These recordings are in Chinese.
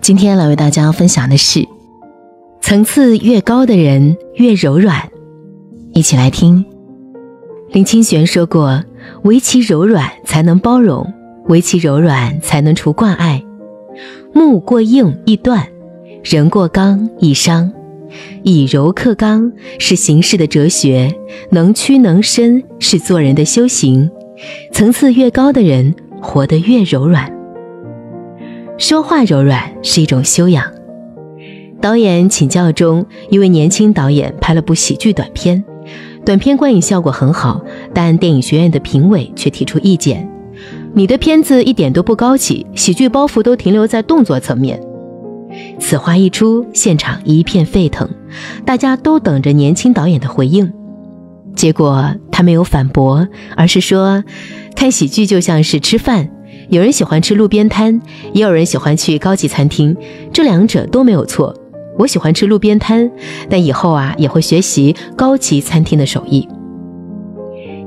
今天来为大家分享的是，层次越高的人越柔软。一起来听。林清玄说过：“唯其柔软，才能包容；唯其柔软，才能除挂碍。木过硬易断，人过刚易伤。以柔克刚是行事的哲学，能屈能伸是做人的修行。层次越高的人，活得越柔软。说话柔软是一种修养。导演请教中，一位年轻导演拍了部喜剧短片。”短片观影效果很好，但电影学院的评委却提出意见：“你的片子一点都不高级，喜剧包袱都停留在动作层面。”此话一出，现场一片沸腾，大家都等着年轻导演的回应。结果他没有反驳，而是说：“看喜剧就像是吃饭，有人喜欢吃路边摊，也有人喜欢去高级餐厅，这两者都没有错。”我喜欢吃路边摊，但以后啊也会学习高级餐厅的手艺。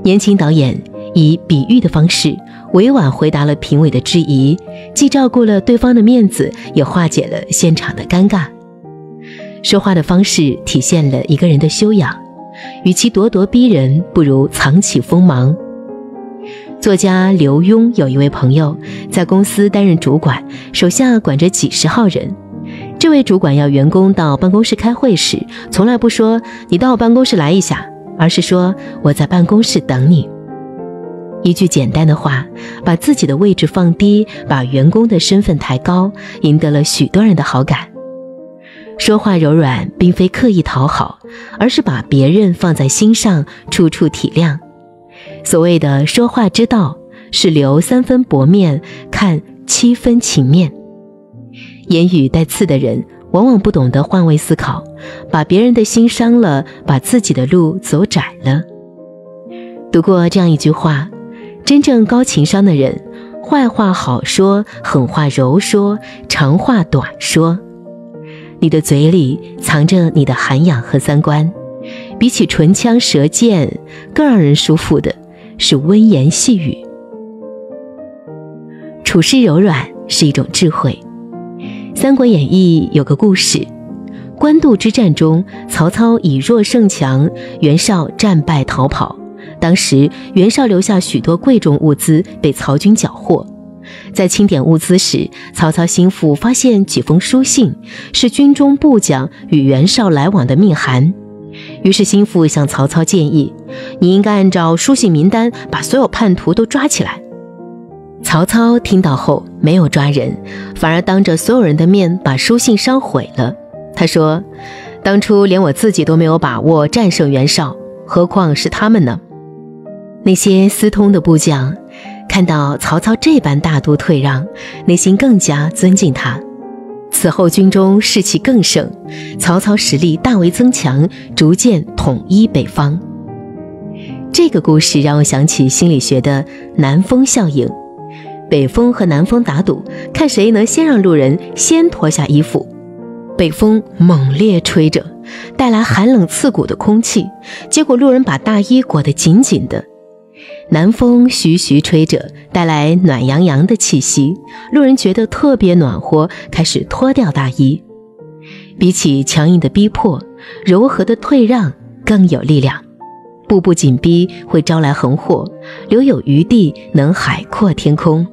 年轻导演以比喻的方式委婉回答了评委的质疑，既照顾了对方的面子，也化解了现场的尴尬。说话的方式体现了一个人的修养，与其咄咄逼人，不如藏起锋芒。作家刘墉有一位朋友，在公司担任主管，手下管着几十号人。这位主管要员工到办公室开会时，从来不说“你到我办公室来一下”，而是说“我在办公室等你”。一句简单的话，把自己的位置放低，把员工的身份抬高，赢得了许多人的好感。说话柔软，并非刻意讨好，而是把别人放在心上，处处体谅。所谓的说话之道，是留三分薄面，看七分情面。言语带刺的人，往往不懂得换位思考，把别人的心伤了，把自己的路走窄了。读过这样一句话：真正高情商的人，坏话好说，狠话柔说，长话短说。你的嘴里藏着你的涵养和三观。比起唇枪舌剑，更让人舒服的是温言细语。处事柔软是一种智慧。《三国演义》有个故事，官渡之战中，曹操以弱胜强，袁绍战败逃跑。当时袁绍留下许多贵重物资被曹军缴获，在清点物资时，曹操心腹发现几封书信，是军中部将与袁绍来往的密函。于是心腹向曹操建议：“你应该按照书信名单，把所有叛徒都抓起来。”曹操听到后没有抓人，反而当着所有人的面把书信烧毁了。他说：“当初连我自己都没有把握战胜袁绍，何况是他们呢？”那些私通的部将看到曹操这般大度退让，内心更加尊敬他。此后军中士气更盛，曹操实力大为增强，逐渐统一北方。这个故事让我想起心理学的南风效应。北风和南风打赌，看谁能先让路人先脱下衣服。北风猛烈吹着，带来寒冷刺骨的空气，结果路人把大衣裹得紧紧的。南风徐徐吹着，带来暖洋洋的气息，路人觉得特别暖和，开始脱掉大衣。比起强硬的逼迫，柔和的退让更有力量。步步紧逼会招来横祸，留有余地能海阔天空。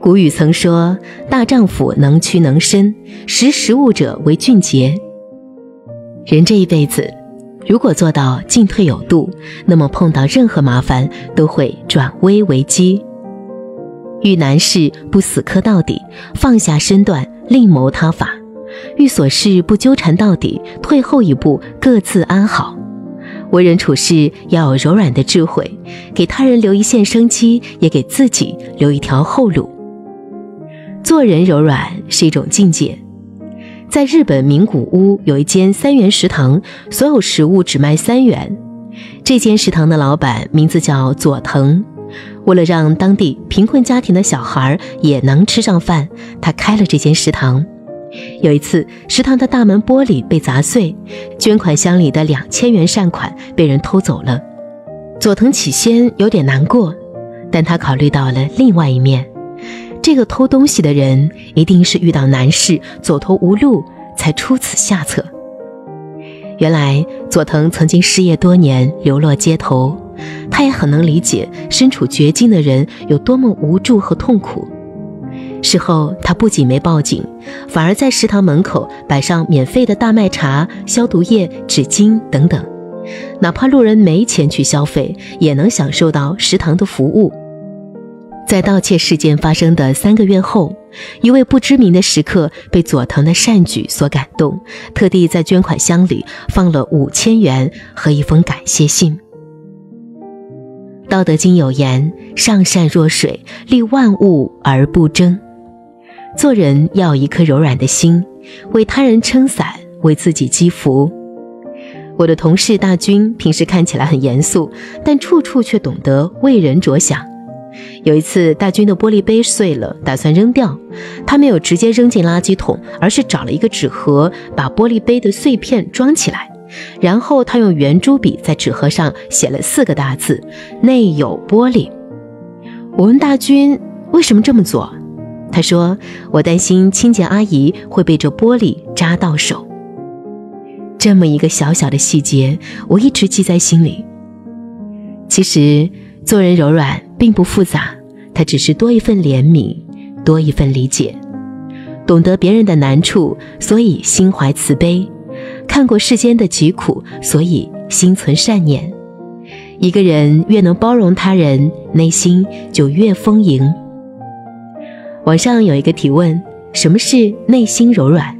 古语曾说：“大丈夫能屈能伸，识时务者为俊杰。”人这一辈子，如果做到进退有度，那么碰到任何麻烦都会转危为机。遇难事不死磕到底，放下身段另谋他法；遇琐事不纠缠到底，退后一步各自安好。为人处事要有柔软的智慧，给他人留一线生机，也给自己留一条后路。做人柔软是一种境界。在日本名古屋有一间三元食堂，所有食物只卖三元。这间食堂的老板名字叫佐藤，为了让当地贫困家庭的小孩也能吃上饭，他开了这间食堂。有一次，食堂的大门玻璃被砸碎，捐款箱里的两千元善款被人偷走了。佐藤起先有点难过，但他考虑到了另外一面。这个偷东西的人一定是遇到难事，走投无路才出此下策。原来佐藤曾经失业多年，流落街头，他也很能理解身处绝境的人有多么无助和痛苦。事后，他不仅没报警，反而在食堂门口摆上免费的大麦茶、消毒液、纸巾等等，哪怕路人没钱去消费，也能享受到食堂的服务。在盗窃事件发生的三个月后，一位不知名的食客被佐藤的善举所感动，特地在捐款箱里放了五千元和一封感谢信。《道德经》有言：“上善若水，利万物而不争。”做人要有一颗柔软的心，为他人撑伞，为自己积福。我的同事大军平时看起来很严肃，但处处却懂得为人着想。有一次，大军的玻璃杯碎了，打算扔掉。他没有直接扔进垃圾桶，而是找了一个纸盒，把玻璃杯的碎片装起来。然后他用圆珠笔在纸盒上写了四个大字：“内有玻璃。”我问大军为什么这么做，他说：“我担心清洁阿姨会被这玻璃扎到手。”这么一个小小的细节，我一直记在心里。其实。做人柔软并不复杂，它只是多一份怜悯，多一份理解，懂得别人的难处，所以心怀慈悲；看过世间的疾苦，所以心存善念。一个人越能包容他人，内心就越丰盈。网上有一个提问：什么是内心柔软？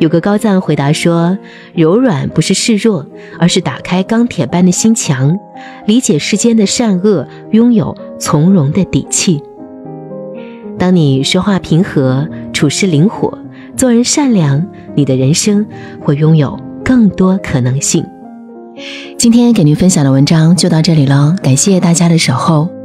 有个高赞回答说：“柔软不是示弱，而是打开钢铁般的心墙，理解世间的善恶，拥有从容的底气。当你说话平和，处事灵活，做人善良，你的人生会拥有更多可能性。”今天给您分享的文章就到这里了，感谢大家的守候。